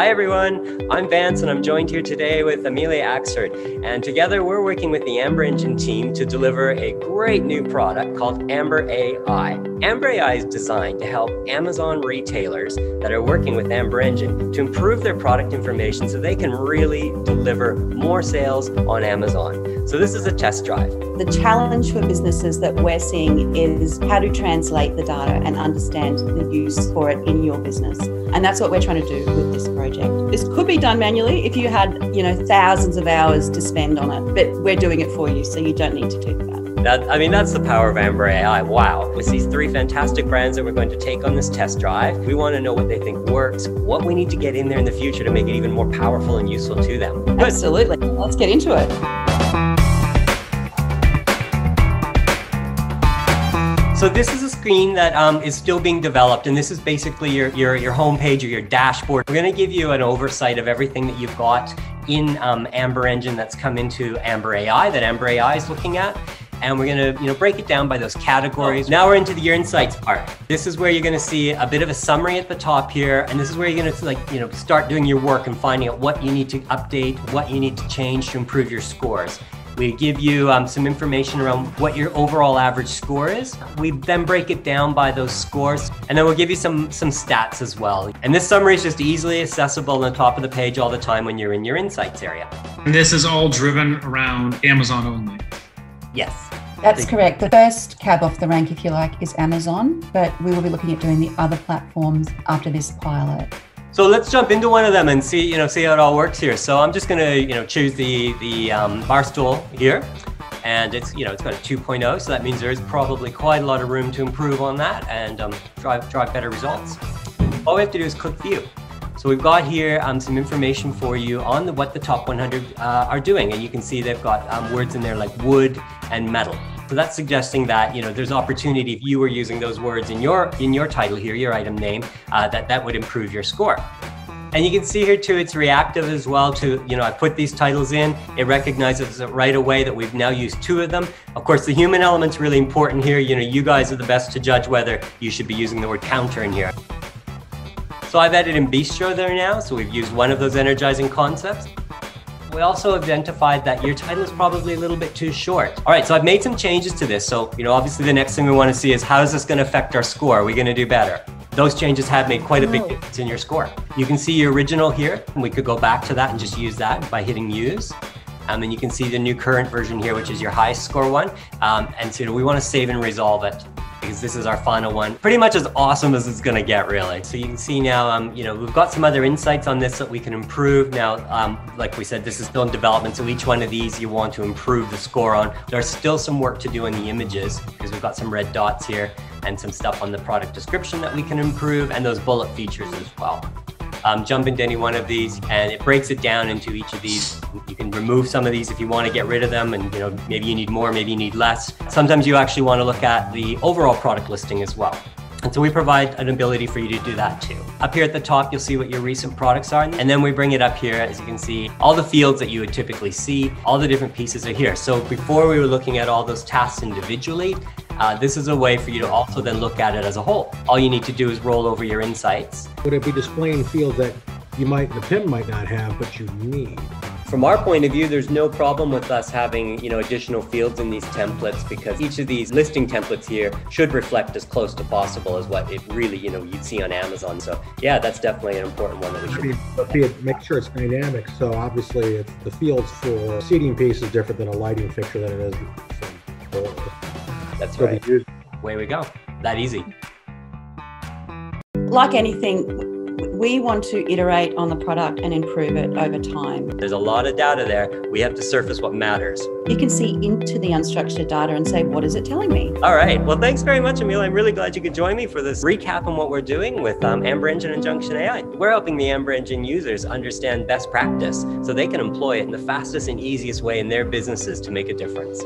Hi, everyone. I'm Vance, and I'm joined here today with Amelia Axford. And together, we're working with the Amber Engine team to deliver a great new product called Amber AI. Amber AI is designed to help Amazon retailers that are working with Amber Engine to improve their product information so they can really deliver more sales on Amazon. So, this is a test drive. The challenge for businesses that we're seeing is how to translate the data and understand the use for it in your business. And that's what we're trying to do with this project. This could be done manually if you had, you know, thousands of hours to spend on it, but we're doing it for you, so you don't need to do that. That, I mean, that's the power of Amber AI. Wow. With these three fantastic brands that we're going to take on this test drive, we want to know what they think works, what we need to get in there in the future to make it even more powerful and useful to them. Absolutely. Let's get into it. So this is a screen that um, is still being developed, and this is basically your, your, your homepage or your dashboard. We're gonna give you an oversight of everything that you've got in um, Amber Engine that's come into Amber AI, that Amber AI is looking at. And we're gonna you know, break it down by those categories. Now we're into the your insights part. This is where you're gonna see a bit of a summary at the top here, and this is where you're gonna like you know start doing your work and finding out what you need to update, what you need to change to improve your scores. We give you um, some information around what your overall average score is. We then break it down by those scores, and then we'll give you some, some stats as well. And this summary is just easily accessible on the top of the page all the time when you're in your insights area. And this is all driven around Amazon only. Yes. That's correct. The first cab off the rank, if you like, is Amazon, but we will be looking at doing the other platforms after this pilot. So let's jump into one of them and see, you know, see how it all works here. So I'm just gonna, you know, choose the the um, bar stool here, and it's, you know, it's got a 2.0, so that means there is probably quite a lot of room to improve on that and um, drive drive better results. All we have to do is click view. So we've got here um, some information for you on the, what the top 100 uh, are doing, and you can see they've got um, words in there like wood and metal. So that's suggesting that you know there's opportunity if you were using those words in your in your title here, your item name, uh, that that would improve your score. And you can see here too, it's reactive as well to, you know, I put these titles in, it recognizes it right away that we've now used two of them. Of course, the human element's really important here. You know, you guys are the best to judge whether you should be using the word counter in here. So I've added in bistro there now, so we've used one of those energizing concepts. We also identified that your title is probably a little bit too short. All right, so I've made some changes to this. So, you know, obviously the next thing we want to see is how is this going to affect our score? Are we going to do better? Those changes have made quite a big difference in your score. You can see your original here, and we could go back to that and just use that by hitting use. Um, and you can see the new current version here, which is your highest score one. Um, and so we want to save and resolve it because this is our final one. Pretty much as awesome as it's gonna get, really. So you can see now, um, you know, we've got some other insights on this that we can improve. Now, um, like we said, this is still in development, so each one of these you want to improve the score on. There's still some work to do in the images because we've got some red dots here and some stuff on the product description that we can improve and those bullet features as well um, jump into any one of these and it breaks it down into each of these. You can remove some of these if you want to get rid of them and you know maybe you need more, maybe you need less. Sometimes you actually want to look at the overall product listing as well. And so we provide an ability for you to do that too. Up here at the top, you'll see what your recent products are. And then we bring it up here, as you can see, all the fields that you would typically see, all the different pieces are here. So before we were looking at all those tasks individually, uh, this is a way for you to also then look at it as a whole. All you need to do is roll over your insights. Would it be displaying fields that you might, the PIM might not have, but you need? From our point of view, there's no problem with us having, you know, additional fields in these templates because each of these listing templates here should reflect as close to possible as what it really, you know, you'd see on Amazon. So yeah, that's definitely an important one that we should. I mean, make sure it's dynamic. So obviously, it's, the fields for seating piece is different than a lighting fixture than it is for that's right. Where we go. That easy. Like anything, we want to iterate on the product and improve it over time. There's a lot of data there. We have to surface what matters. You can see into the unstructured data and say, what is it telling me? All right. Well, thanks very much, Emil. I'm really glad you could join me for this recap on what we're doing with um, Amber Engine and Junction AI. We're helping the Amber Engine users understand best practice so they can employ it in the fastest and easiest way in their businesses to make a difference.